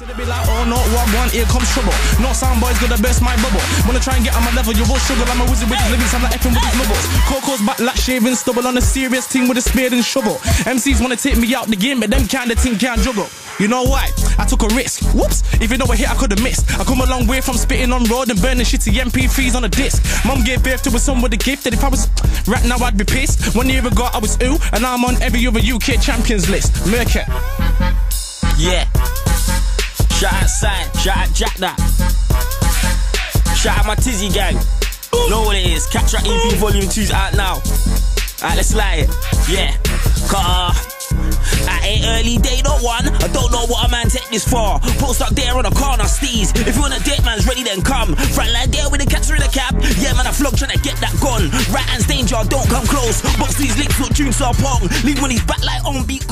They be like, oh no, what one, here comes trouble. No sound boys got the best my bubble. Wanna try and get on my level, you will struggle. I'm a wizard with these lyrics, I'm like effing with these bubbles. Coco's back like shaving stubble on a serious team with a spear and shovel. MCs wanna take me out the game, but them kind of team can't juggle. You know why? I took a risk. Whoops! If you know a hit, I could have missed. I come a long way from spitting on road and burning shitty MP3s on a disc. Mum gave birth to a son with a gift that if I was right now, I'd be pissed. One year ago, I was ooh, and now I'm on every other UK champions list. Merket. Yeah. Shout out Sign, shout out Jack Dat. Shout out my Tizzy gang. Know what it is. Catch Track EP Volume 2's out now. Alright, let's slide it. Yeah. Car. I ain't early day, no one. I don't know what a man take this for. Post up there on the corner, steez. If you want a date, man's ready, then come. Front line there with the catcher in the cap. Yeah, man, I flog trying to get that gun. Rat and danger, don't come close. Box these licks, look tunes so pong. Leave when he's back like on beat.